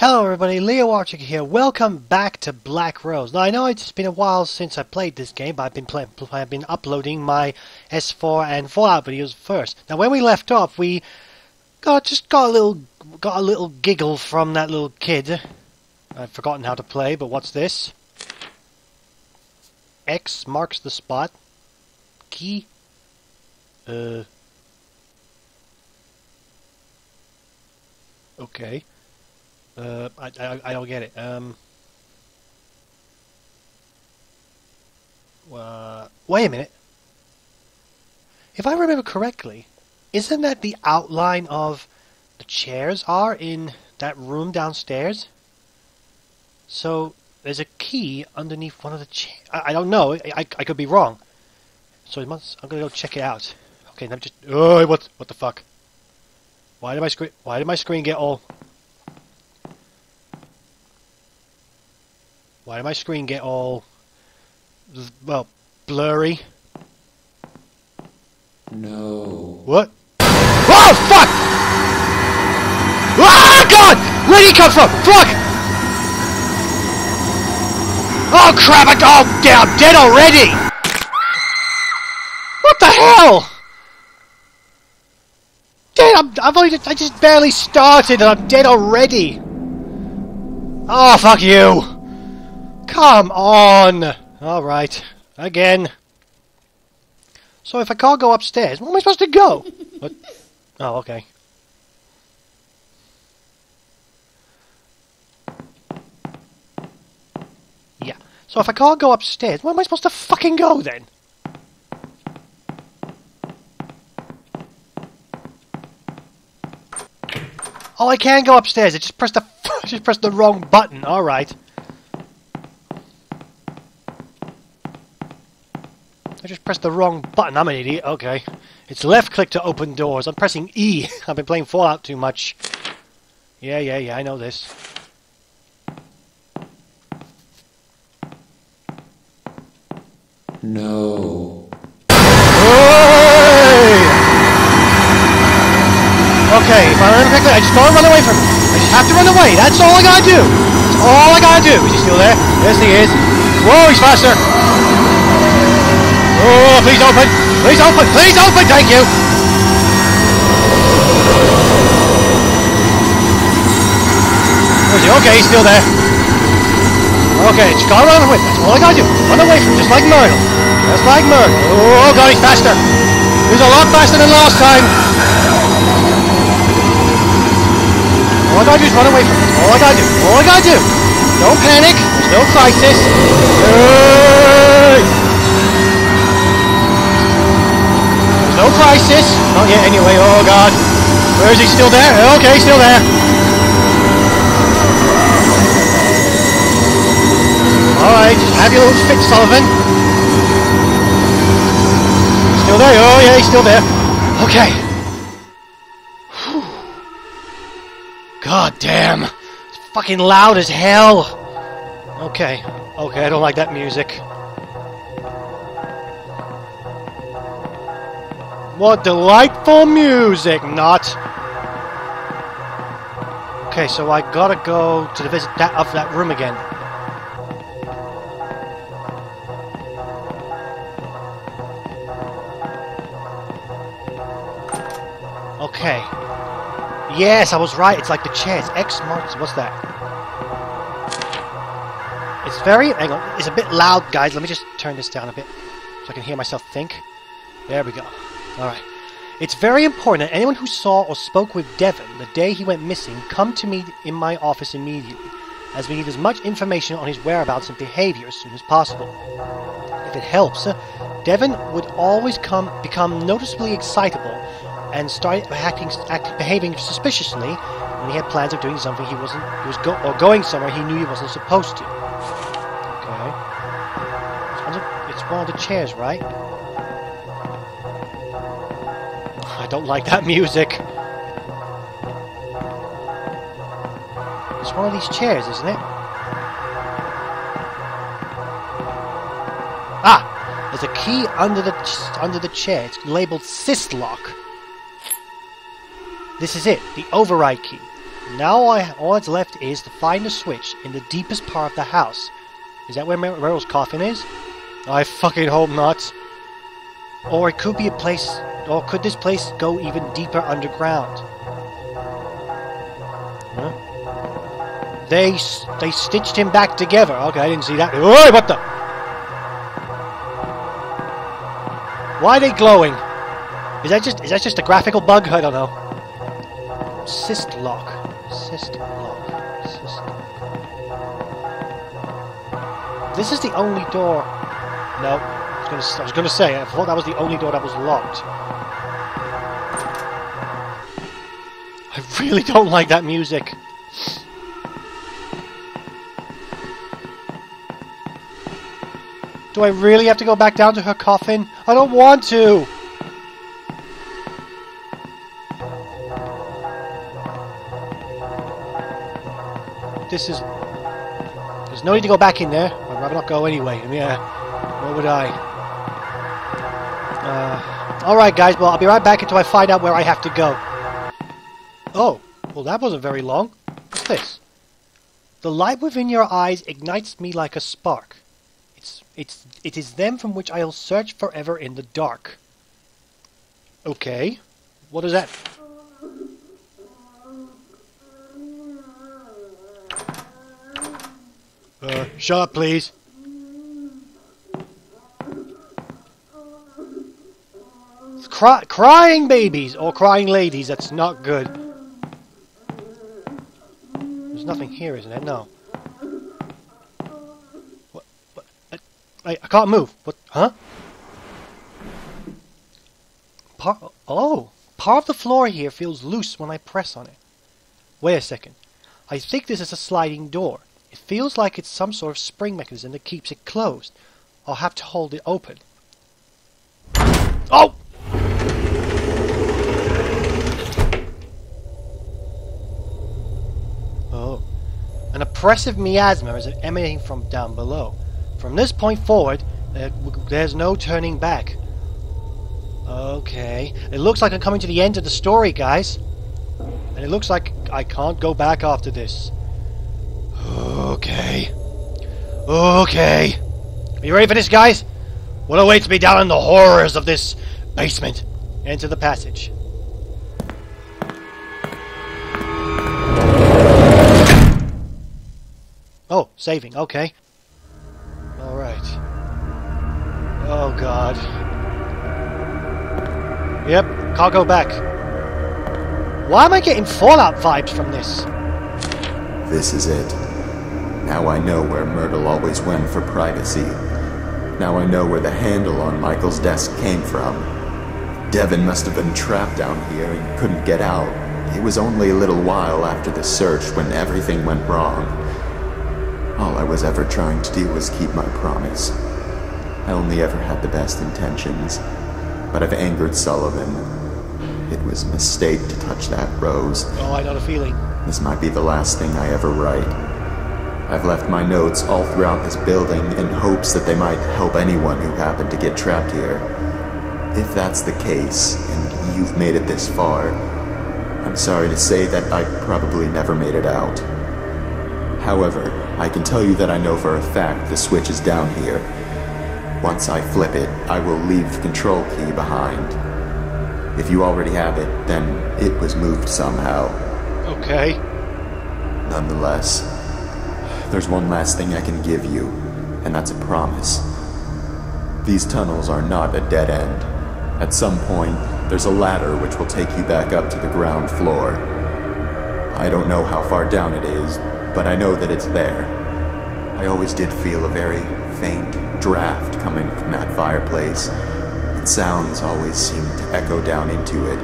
Hello everybody, Leo Arctica here. Welcome back to Black Rose. Now I know it's been a while since I played this game, but I've been play- I've been uploading my S4 and Fallout videos first. Now when we left off, we got just got a little got a little giggle from that little kid. I've forgotten how to play, but what's this? X marks the spot. Key. Uh. Okay. Uh, I, I, I don't get it. Um, uh, wait a minute. If I remember correctly, isn't that the outline of the chairs are in that room downstairs? So there's a key underneath one of the chairs. I, I don't know. I, I, I could be wrong. So must, I'm gonna go check it out. Okay, let me just. Oh, what what the fuck? Why did my screen? Why did my screen get all? Why did my screen get all, well, blurry? No. What? Oh, fuck! Ah, God! Where'd he come from? Fuck! Oh, crap! I, oh, damn, I'm dead already! What the hell? Dead, I'm, I've only just, I just barely started and I'm dead already! Oh, fuck you! Come on! Alright. Again. So if I can't go upstairs, where am I supposed to go? what? Oh, okay. Yeah. So if I can't go upstairs, where am I supposed to fucking go then? Oh, I can go upstairs. I just pressed the just pressed the wrong button. All right. I just pressed the wrong button. I'm an idiot. Okay. It's left click to open doors. I'm pressing E. I've been playing Fallout too much. Yeah, yeah, yeah, I know this. No. Okay, if I remember correctly, I just gotta run away from him. I just have to run away. That's all I gotta do. That's all I gotta do. Is he still there? Yes, he is. Whoa, he's faster. Oh, please open! Please open! Please open! Thank you! Where's he? Okay, he's still there. Okay, just gotta run away. That's all I gotta do. Run away from just like Myrtle. Just like Myrtle. Oh, God, he's faster. He's a lot faster than last time. All I gotta do is run away from him. All I gotta do. All I gotta do. Don't panic. There's no crisis. Hey! No crisis. Not yet anyway. Oh god. Where is he? Still there? Okay, still there. Alright, just have your little fit, Sullivan. Still there? Oh yeah, he's still there. Okay. God damn. It's fucking loud as hell. Okay. Okay, I don't like that music. What delightful music, not. Okay, so I gotta go to the visit that of that room again. Okay. Yes, I was right. It's like the chairs. X marks. What's that? It's very. Hang on. It's a bit loud, guys. Let me just turn this down a bit so I can hear myself think. There we go. Alright. It's very important that anyone who saw or spoke with Devon the day he went missing come to me in my office immediately, as we need as much information on his whereabouts and behavior as soon as possible. If it helps, uh, Devon would always come become noticeably excitable and start acting, act, behaving suspiciously when he had plans of doing something he wasn't he was go, or going somewhere he knew he wasn't supposed to. Okay. It's one of the chairs, right? Don't like that music. It's one of these chairs, isn't it? Ah! There's a key under the under the chair. It's labeled Syslock. This is it, the override key. Now I, all that's left is to find a switch in the deepest part of the house. Is that where Mer- Myrtle's coffin is? I fucking hope not. Or it could be a place, or could this place go even deeper underground? Huh? They they stitched him back together. Okay, I didn't see that. Oi, what the? Why are they glowing? Is that just is that just a graphical bug? I don't know. Syslock. Cyst lock. Syslock. This is the only door. No, I was gonna I was gonna say I thought that was the only door that was locked. Really don't like that music. Do I really have to go back down to her coffin? I don't want to! This is... There's no need to go back in there. I'd rather not go anyway. Yeah, nor would I. Uh, Alright guys, well I'll be right back until I find out where I have to go. Oh, well that wasn't very long. What's this? The light within your eyes ignites me like a spark. It's it's it is them from which I'll search forever in the dark. Okay. What is that? Uh, shut up, please. Cry- crying babies or crying ladies. That's not good. There's nothing here, isn't it? No. What? what I, I, can't move. What? Huh? Part. Oh, part of the floor here feels loose when I press on it. Wait a second. I think this is a sliding door. It feels like it's some sort of spring mechanism that keeps it closed. I'll have to hold it open. Oh. An oppressive miasma is emanating from down below. From this point forward, uh, there, there's no turning back. Okay. It looks like I'm coming to the end of the story, guys. And it looks like I can't go back after this. Okay. Okay. Are you ready for this, guys? What awaits me down in the horrors of this basement? Enter the passage. Oh, saving. Okay. Alright. Oh, God. Yep, can't go back. Why am I getting Fallout vibes from this? This is it. Now I know where Myrtle always went for privacy. Now I know where the handle on Michael's desk came from. Devin must have been trapped down here and couldn't get out. It was only a little while after the search when everything went wrong. All I was ever trying to do was keep my promise. I only ever had the best intentions, but I've angered Sullivan. It was a mistake to touch that rose. Oh, I know the feeling. This might be the last thing I ever write. I've left my notes all throughout this building in hopes that they might help anyone who happened to get trapped here. If that's the case, and you've made it this far, I'm sorry to say that I probably never made it out. However, I can tell you that I know for a fact the switch is down here. Once I flip it, I will leave the control key behind. If you already have it, then it was moved somehow. Okay. Nonetheless, there's one last thing I can give you, and that's a promise. These tunnels are not a dead end. At some point, there's a ladder which will take you back up to the ground floor. I don't know how far down it is, but I know that it's there. I always did feel a very faint draft coming from that fireplace, and sounds always seemed to echo down into it.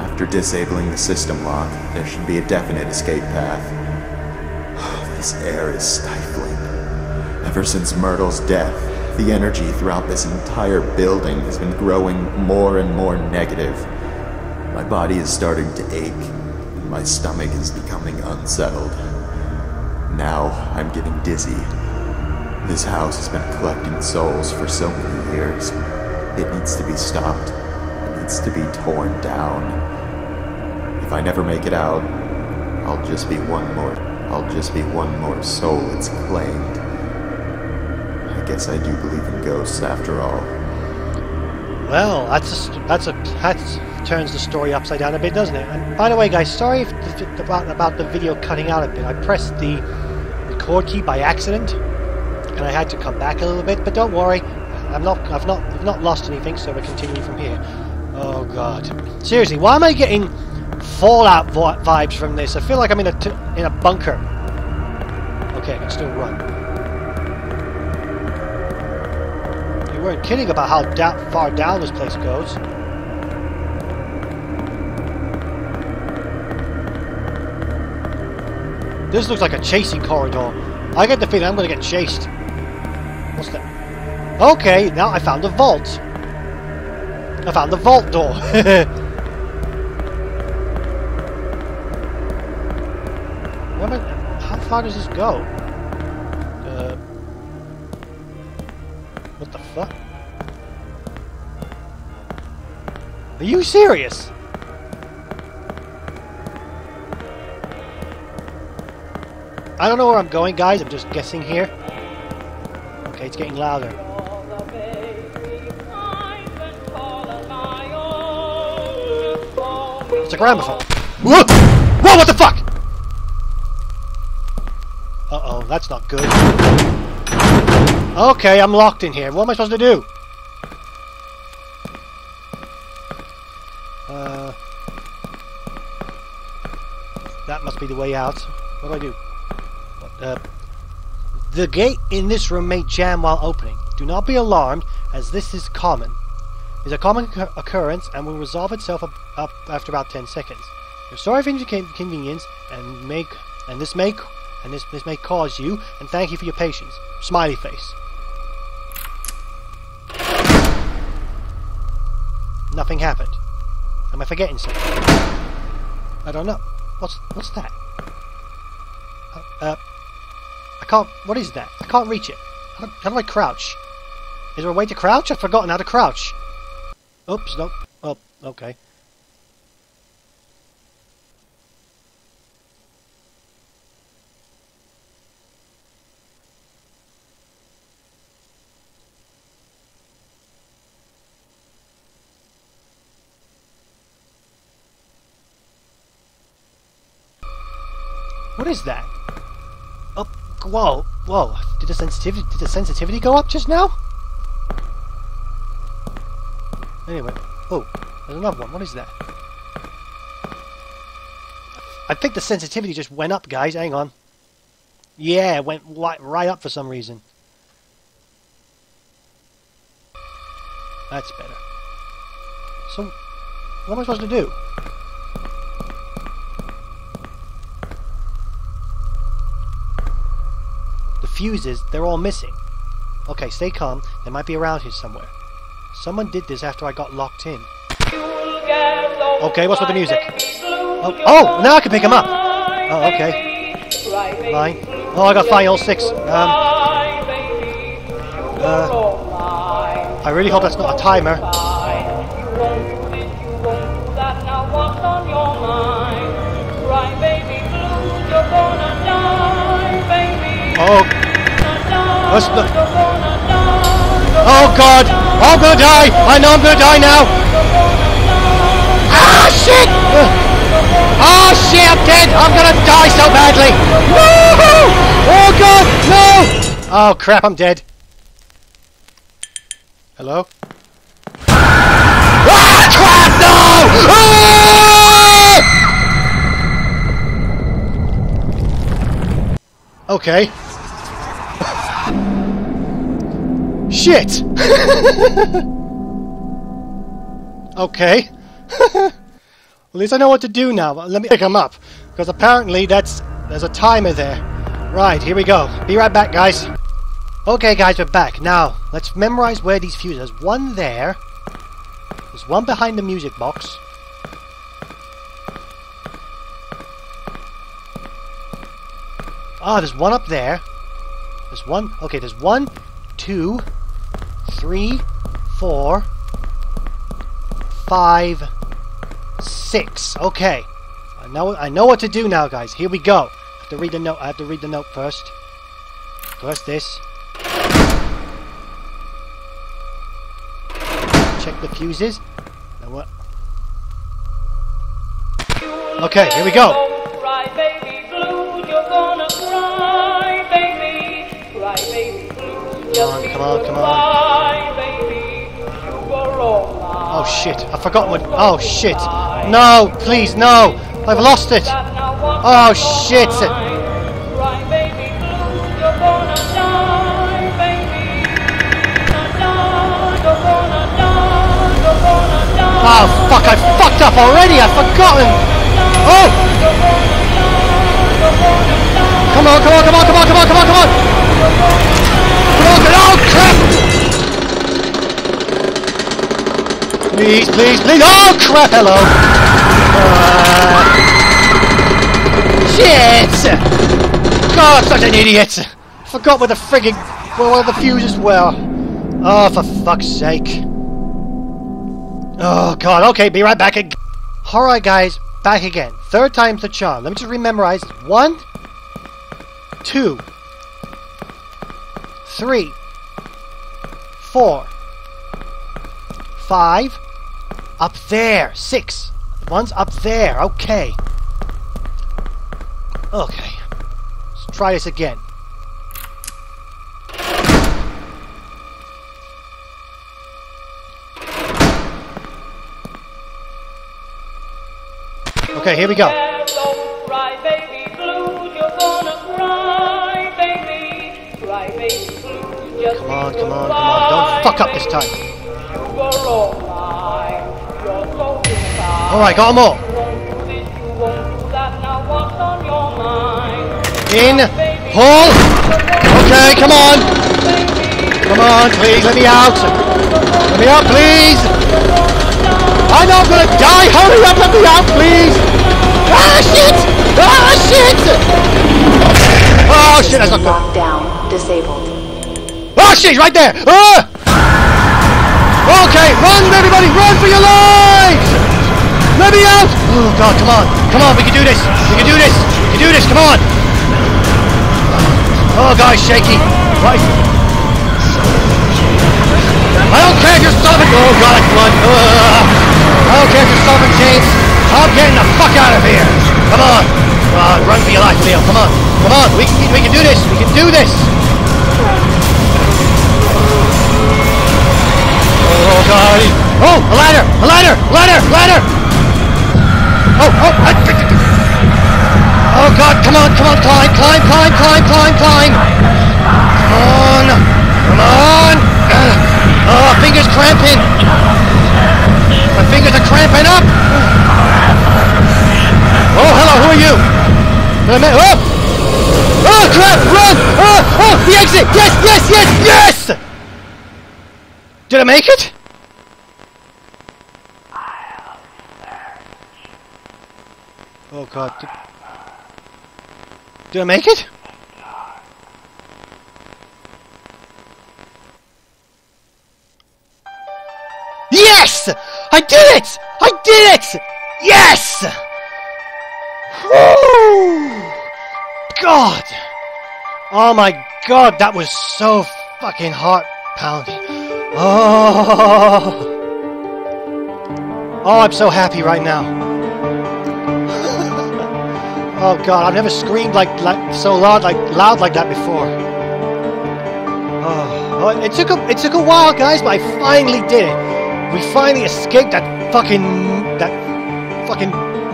After disabling the system lock, there should be a definite escape path. This air is stifling. Ever since Myrtle's death, the energy throughout this entire building has been growing more and more negative. My body is starting to ache, and my stomach is becoming unsettled. Now I'm getting dizzy. This house has been collecting souls for so many years. It needs to be stopped. It needs to be torn down. If I never make it out, I'll just be one more. I'll just be one more soul it's claimed. I guess I do believe in ghosts after all. Well, that's a, that's a that turns the story upside down a bit, doesn't it? And by the way, guys, sorry the, about about the video cutting out a bit. I pressed the record key by accident, and I had to come back a little bit. But don't worry, I'm not I've not I've not lost anything, so we're continuing from here. Oh God, seriously, why am I getting Fallout vibes from this? I feel like I'm in a in a bunker. Okay, I can still run. You weren't kidding about how da- far down this place goes. This looks like a chasing corridor. I get the feeling I'm going to get chased. What's that? Okay, now I found the vault. I found the vault door. How far does this go? Uh, what the fuck? Are you serious? I don't know where I'm going, guys. I'm just guessing here. Okay, it's getting louder. It's a gramophone. Whoa! Whoa, what the fuck? Uh-oh, that's not good. Okay, I'm locked in here. What am I supposed to do? Uh... That must be the way out. What do I do? Uh... The gate in this room may jam while opening. Do not be alarmed, as this is common. It's a common occur- occurrence and will resolve itself up, up after about 10 seconds. You're sorry for inconvenience and make and this may and this this may cause you and thank you for your patience. Smiley face. Nothing happened. Am I forgetting something? I don't know. What's what's that? Can't. What is that? I can't reach it. How do, how do I crouch? Is there a way to crouch? I've forgotten how to crouch. Oops, nope. Oh, okay. What is that? Whoa, whoa! Did the sensitivity did the sensitivity go up just now? Anyway, oh, there's another one. What is that? I think the sensitivity just went up, guys. Hang on. Yeah, it went right up for some reason. That's better. So, what am I supposed to do? Fuses, they're all missing. Okay, stay calm. They might be around here somewhere. Someone did this after I got locked in. Okay, what's with the music? Oh, oh, now I can pick him up. Oh, okay. Fine. Oh, I got fine all six. Um, uh, I really hope that's not a timer. Oh, the... Oh God! I'm gonna die! I know I'm gonna die now! Ah shit! Oh shit! I'm dead! I'm gonna die so badly! No! Oh God! No! Oh crap! I'm dead. Hello? Ah crap! No! Ah! Okay. Shit! okay. At least I know what to do now. Let me pick him up. Because apparently that's there's a timer there. Right, here we go. Be right back, guys. Okay, guys, we're back. Now, let's memorize where these fuses. There's one there. There's one behind the music box. Ah, there's one up there. There's one. Okay, there's one, two, three, four, five, six. Okay. I know I know what to do now, guys. Here we go. I have to read the note. I have to read the note first. First this. Check the fuses. Now what? Okay, here we go. On, come on, come on. Oh shit! I forgot what. Oh shit! No, please, no! I've lost it. Oh shit! Oh fuck! I fucked up already. I've forgotten. Oh! Come on! Come on! Come on! Come on! Come on! Come on! Come on! Oh crap! Please! Please! Please! Oh crap! Hello. Uh, shit! God, such an idiot. Forgot where the frigging where the fuses were. Oh, for fuck's sake. Oh god, okay, be right back again. Alright guys, back again. Third time's the charm. Let me just rememorize. One, two, three, four, five, up there, six. One's up there, okay. Okay. Let's try this again. Okay, here we go. On, come on, come on. Don't fuck up this time. Alright, got mind? In. Pull. Okay, come on. Come on, please, let me out. Let me out, please. I know I'm gonna die. Hurry up, let me out, please. Ah, shit. Ah, shit. Oh, shit, that's not good. Lockdown disabled. Oh, shit, right there. Ah! Okay, run, everybody, run for your lives. Let me out. Oh, God, come on. Come on, we can do this. We can do this. We can do this, come on. Oh, God, he's shaky. Right. I don't care if you're Sullivan. Oh, God, come on. Ugh. I don't care if you're Sullivan James. I'm getting the fuck out of here. Come on. Come on, run for your life, Leo. Come on. Come on. We can, we can do this. We can do this. Oh, God. Oh, a ladder. A ladder. Ladder. Ladder. Oh, oh. I, oh, God. Come on. Come on. Climb. Climb. Climb. Climb. Climb. Climb. Come on. Come on. Uh, oh, fingers cramping. My fingers are cramping up. Oh, hello. Who are you? Did I ma- Oh! Oh, crap! Run! Oh, oh, the exit! Yes, yes, yes, yes! Did I make it? Oh god. Did, did I make it? Yes! I did it! I did it! Yes! Woo! God! Oh my god, that was so fucking heart pounding. Oh! Oh, I'm so happy right now. oh god, I've never screamed like, like so loud like loud like that before. Oh, oh, it took a it took a while, guys, but I finally did it. We finally escaped that fucking that fucking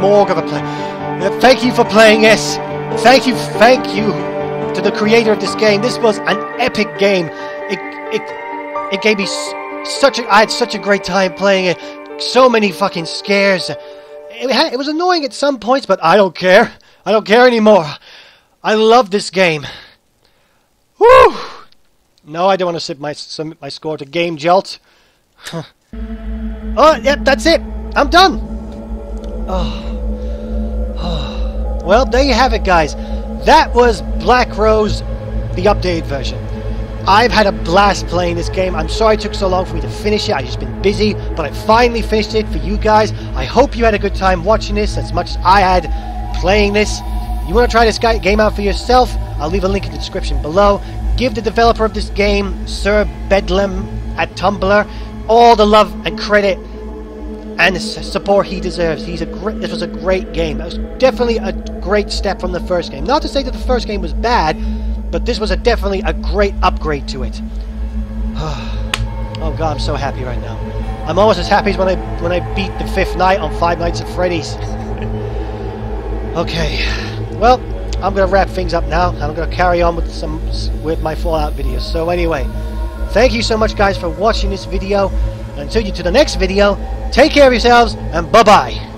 morgue of a place. Uh, thank you for playing this. Thank you, thank you to the creator of this game. This was an epic game. It it it gave me such a I had such a great time playing it. So many fucking scares. It, had, it was annoying at some points, but I don't care. I don't care anymore. I love this game. Woo! No, I don't want to submit my submit my score to Game Jolt. oh, yep, that's it. I'm done. Oh. oh. Well, there you have it, guys. That was Black Rose, the updated version. I've had a blast playing this game. I'm sorry it took so long for me to finish it. I've just been busy, but I finally finished it for you guys. I hope you had a good time watching this as much as I had playing this. You want to try this game out for yourself? I'll leave a link in the description below. Give the developer of this game, Sir Bedlam at Tumblr, all the love and credit and support he deserves. He's a great. This was a great game. It was definitely a great step from the first game. Not to say that the first game was bad, but this was a definitely a great upgrade to it. oh god, I'm so happy right now. I'm almost as happy as when I when I beat the fifth night on Five Nights at Freddy's. okay, well, I'm gonna wrap things up now, and I'm gonna carry on with some with my Fallout videos. So anyway, thank you so much, guys, for watching this video. Until you to the next video, take care of yourselves, and bye bye.